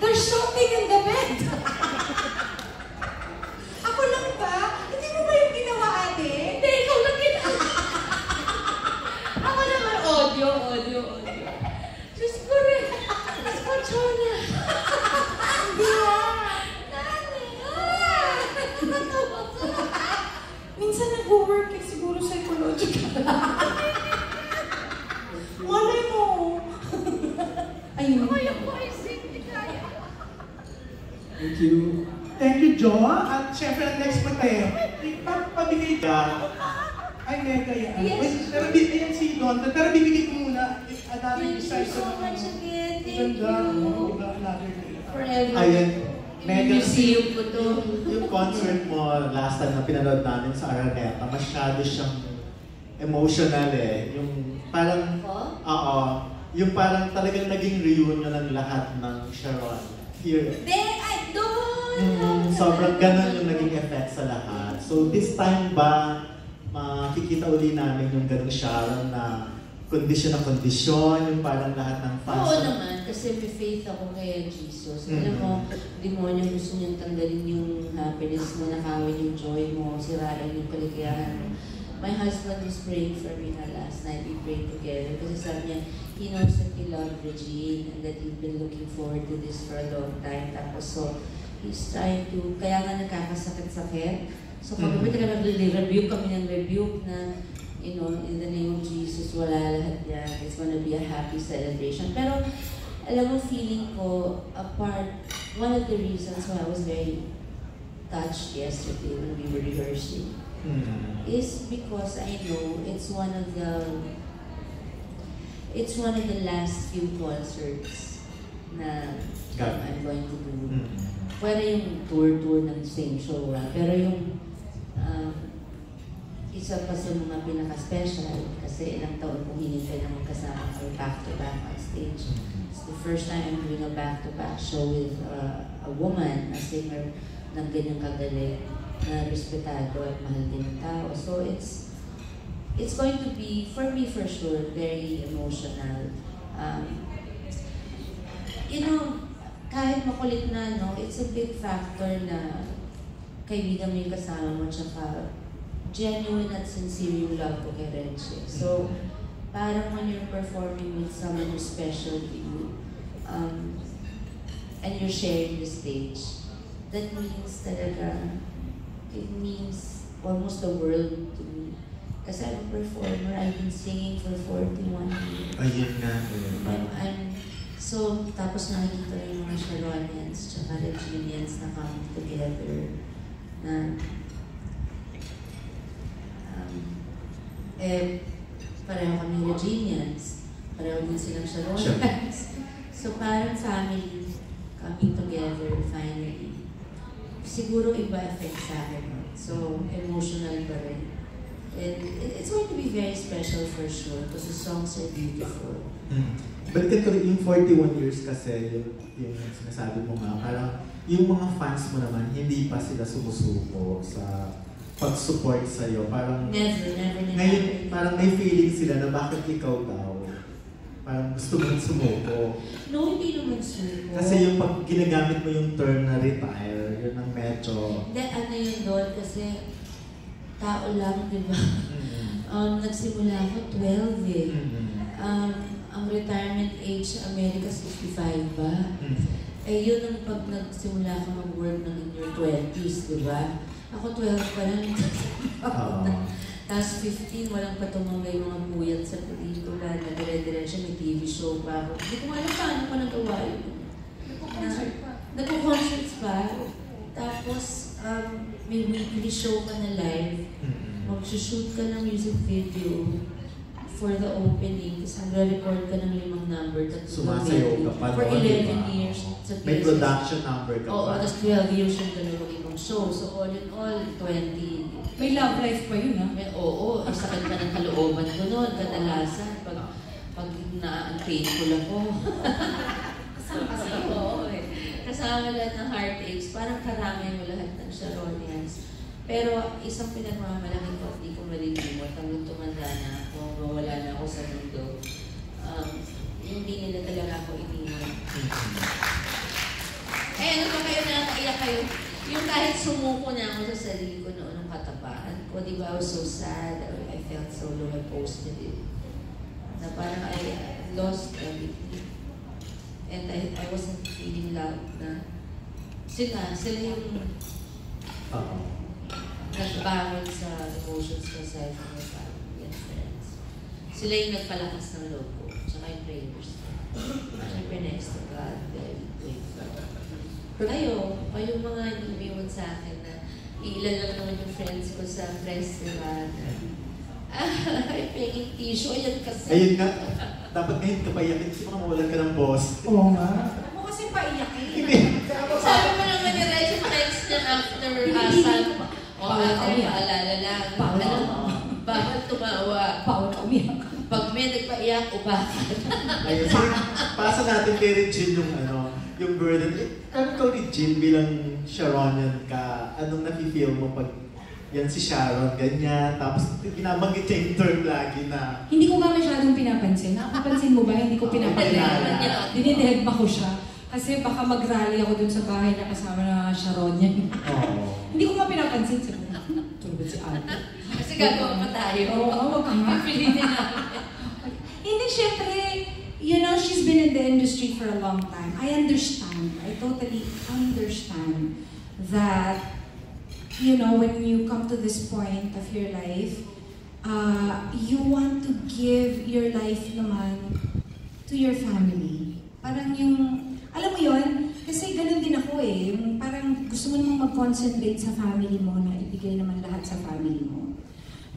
There's something in the bed. Ako lang ba? Hindi mo ba yung ginawa, ate? Hindi, ikaw lang yun. Ako naman, audio, audio, audio. Diyos ko rin. Ko, Chona. Hindi ah. Nani, ah! Minsan nag-work eh, siguro psychological. Malay mo. Ayun. Kaya ko ay sing, hindi kaya. Thank you. Thank you, Jo. At syempre, ang next pa- pabigay ka. Ay, mega yan. Yes. Wait, pero bi- ayan si Don. Pero bibigay ko muna. Another Thank you so much again. Thank you. Diba? Another day. Forever. Ayan, mega museum ko to. Yung concert mo last time na pinanood namin sa Araneta, masyado siyang emotional eh. Yung parang, oo, yung parang talagang naging reunion ng lahat ng Sharon. Here. Hindi, ay, doon! Mm, sobrang ganun yung naging effect sa lahat. So this time ba, makikita uli namin yung ganung Sharon na kondisyon na kondisyon, yung parang lahat ng fans. Oo naman, kasi may faith ako kay Jesus. Alam mo, demonyo gusto niyang tanggalin yung happiness mo, nakawin yung joy mo, sirain yung kaligayahan mo. My husband was praying for me na last night. We prayed together kasi sabi niya, he knows that you love Regine and that you've been looking forward to this for a long time. Tapos so, he's trying to, kaya nga nagkakasakit-sakit. So Mhm. mm talaga rebuke kami ng rebuke na, you know, in the name of Jesus, wala lahat yan. It's gonna be a happy celebration. Pero, alam mo, feeling ko, apart, one of the reasons why I was very touched yesterday when we were rehearsing Mm. is because I know it's one of the it's one of the last few concerts na it. I'm going to do. Mm. Pwede yung tour-tour ng same show, ah. pero yung um, isa pa sa mga pinaka-special kasi ilang taon kong hinintay na magkasama kami back-to-back on stage. It's the first time I'm doing a back-to-back show with uh, a woman, a singer ng ganyang kagaling na respetado at mahal din ng tao. So it's it's going to be, for me for sure, very emotional. Um, you know, kahit makulit na, no, it's a big factor na kaibigan mo yung kasama mo, tsaka genuine at sincere yung love ko kay Renche. So, parang when you're performing with someone who's special to you, um, and you're sharing the stage, that means talaga, it means almost the world to me. Kasi I'm a performer, I've been singing for 41 years. Ayun nga. I'm, I'm, so, tapos nakikita yung mga Sharonians tsaka Reginians na come together na um, eh, pareho kami Reginians, pareho din silang Sharonians. so, parang family coming together finally. Siguro iba effect sa akin. So, emotional pa rin. And it- it's going to be very special for sure because the songs are beautiful. Mm. Balikan ko rin yung 41 years kasi yung, yung sinasabi mo nga, parang yung mga fans mo naman, hindi pa sila sumusuko sa pag-support sa'yo. Parang Never, never, never. ngayon, parang may feeling sila na bakit ikaw daw. Parang gusto mong sumuko. No, hindi naman suko. Kasi yung pag ginagamit mo yung term na retire, yun ang medyo... Hindi, ano yun doon kasi tao lang, di ba? Mm. Um, nagsimula ako 12 eh. Mm. Um, ang retirement age sa Amerika 65 ba? Mm. Eh yun ang pag nagsimula ka mag-work ng in your 20s, di ba? Ako 12 pa lang. Oo. Tapos 15, walang patumangay mga puyat sa pelikula na dire-diretso may TV show pa ako. Hindi ko alam paano pa nagawa yun. Nagko-concert pa. Nagko-concerts pa. Tapos, um, may weekly show ka na live. Mm. Magsushoot ka ng music video for the opening. Tapos magre-record ka ng limang number. Tapos Sumasayaw ka pa For noon, 11 di ba? years. Sa May production number ka Oo, pa. tapos 12 years yung dalawa ibang show. So all in all, 20. May love life pa yun, ha? May, oo, ang sakit pa ng kalooban ko noon. Kadalasan, pag, pag na-painful ako. Kasama Oo eh. Kasama lahat ng heartaches. Parang karami mo lahat ng Sharonians. Pero isang pinagmamalaki ko, hindi ko malilimot. Hanggang tumanda na ako, mawala na ako sa mundo. Um, hindi nila talaga ako iniwan. ano ba kayo nakakaiyak kayo? Yung kahit sumuko na ako sa sarili ko noon ng katabaan ko, di ba, I was so sad, I felt so low, I posted it. Na parang I lost everything. And I, I wasn't feeling loved na sila, sila yung Oo. Nagbangon sa emotions ko from my family and friends. Sila yung nagpalakas ng loob ko, tsaka yung prayers ko. Siyempre next to God, very grateful. Kayo, kayo mga umiwan sa akin na ilan lang naman yung friends ko sa festival. Ah, ay, penging tissue, ayan kasi. Ayun nga, dapat ngayon ka pa iyakin kasi baka mawalan ka ng boss. Oo nga. Ako kasi paiyakin. Sabi mo naman ni Rachel, text niya after asal. Bawal ate, umiyak. paalala lang. Alam mo, bawal tumawa. Bawal ka umiyak. Pag may nagpaiyak, ubakan. Ayun, so, pasa natin kay Regine yung ano, yung burden. Eh, Kano ikaw ni Jim bilang Sharonian ka, anong nafe-feel mo pag yan si Sharon, ganyan, tapos binabanggit niya yung term lagi na Hindi ko nga masyadong pinapansin. Nakapansin mo ba? Hindi ko pinapansin. Dinidehegma ko siya. Kasi baka mag-rally ako dun sa bahay na kasama na Sharon yan. oh. Hindi ko nga pinapansin. Sabi ko, tulad si ate. Kasi gagawa pa tayo. Oo, wag ka nga. Pilitin namin. Hindi, syempre, you know, she's been in the industry for a long time. I understand. I totally understand that, you know, when you come to this point of your life, uh, you want to give your life naman to your family. Parang yung, alam mo yon kasi ganun din ako eh. Yung parang gusto mo namang mag-concentrate sa family mo na ibigay naman lahat sa family mo.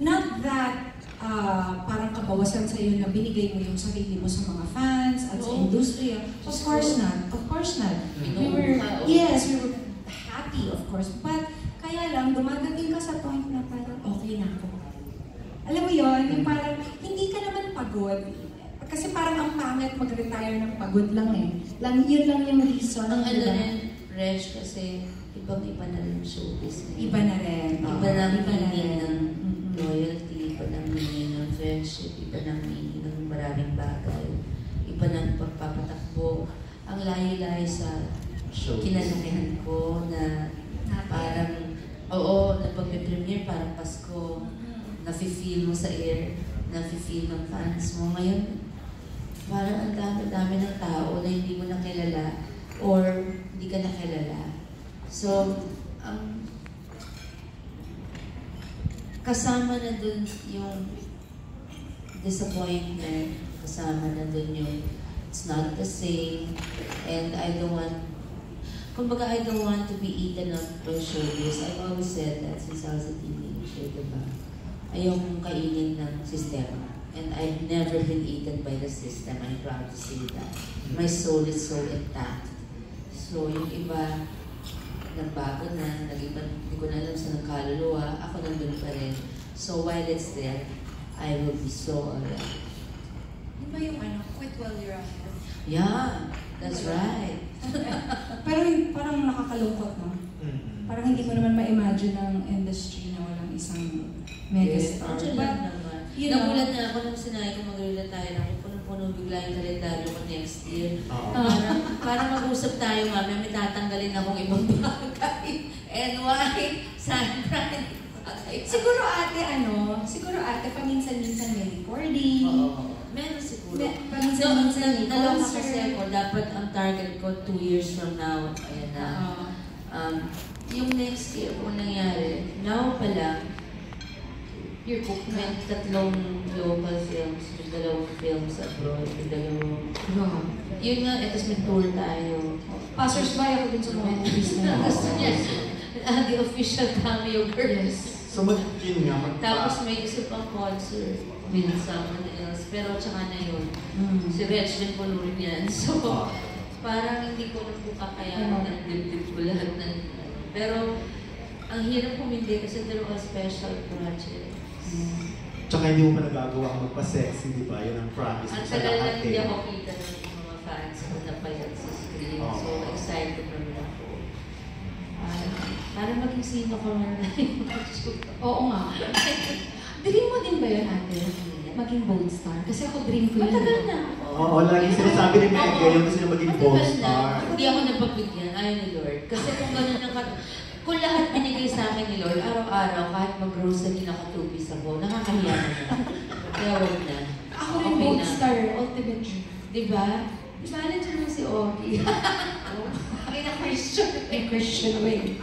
Not that ah, parang kabawasan sa iyo na binigay mo yung sarili mo sa mga fans at sa Oo. industriya. Of course not. Of course not. We were, yes, we were happy of course. But kaya lang, dumadating ka sa point na parang okay na ako. Alam mo yon yung parang hindi ka naman pagod. Kasi parang ang pangit mag-retire ng pagod lang eh. Lang, yun lang yung reason. Ang ano di ba? rin, Reg, kasi ibang-iba na rin yung showbiz. ngayon. Iba na rin. Iba na ang Iba na rin. ng Mhm. loyalty, iba na meaning ng friendship, iba na ang meaning ng maraming bagay, iba na pagpapatakbo. Ang layo-layo sa show. kinalakihan ko na parang, oo, na pag may premiere, parang Pasko, nafe-feel mo sa air, nafe-feel ng fans mo. Ngayon, parang ang dami-dami ng tao na hindi mo nakilala or hindi ka nakilala. So, ang kasama na dun yung disappointment, kasama na dun yung it's not the same, and I don't want, kumbaga I don't want to be eaten up by showbiz. I've always said that since I was a teenager, diba? Ayokong kainin ng sistema. And I've never been eaten by the system. I'm proud to say that. My soul is so intact. So yung iba, nagbago na, nag-iba, hindi ko na alam sa nagkaluluwa, ako nandun pa rin. So while it's there, I will be so alright. Yun ba yung ano, quit while you're ahead? Yeah, that's right. Pero yung parang nakakalungkot, no? Mm. Parang hindi ko naman ma-imagine ang industry na walang isang megastar. Yes, But, know- Nagulat na ako nung sinabi ko mag-retire ako, punong-puno bigla yung kalendaryo ko next year. Oo. Parang, parang mag-usap tayo, mami, may tatanggalin akong ibang bagay. NY, Sandra, bagay. siguro ate, ano, siguro ate, paminsan-minsan may recording. Oo. Meron siguro. So, Paminsan-minsan nalawa concert. kasi ako, dapat ang target ko two years from now, ayan na. Oo. Um, yung next year kung nangyari, now pa lang, Your book may tatlong local films, may dalawang films abroad, may dalawang... Wow. Yun nga, eh, tapos may tour tayo. Passers-by ako dun sa mga movies na yun. Tapos yes, ah, the official cameo girls. So mag yun nga, magpa- Tapos may isa pang concert with someone else. Pero tsaka na yun. Mm. Si Reg din po rin yan. So, Oo. parang hindi ko na po kakayanan ng dibdib ko lahat ng... Pero, ang hirap kumindi kasi they're all special projects. Tsaka hindi mo pa nagagawa ang magpa-sexy, di ba? Yun ang promise mo Ang sa tagal lahat lang hindi eh. ako kita ng mga fans ko na payat sa screen. Oo. So, excited naman ako. Parang, parang maging sino ko man na yung shoot. Oo nga. Dream mo din ba yun, ate? maging Bold Star? Kasi ako dream ko yun. Matagal na. Oo, lagi sinasabi ni Mega yung gusto niya maging Matagal Bold na. Star. Hindi ako napagbigyan. Ayaw ni Lord. Kasi kung gano'n ang kat... Kung lahat binigay sa akin ni Lord, araw-araw, kahit mag-grocery nakatupis ako, nakakahiya na na. Kaya wag na. Ako rin Okay na. Star, ultimate dream. Diba? Manager mo si Ogie. In a Christian, a Christian way.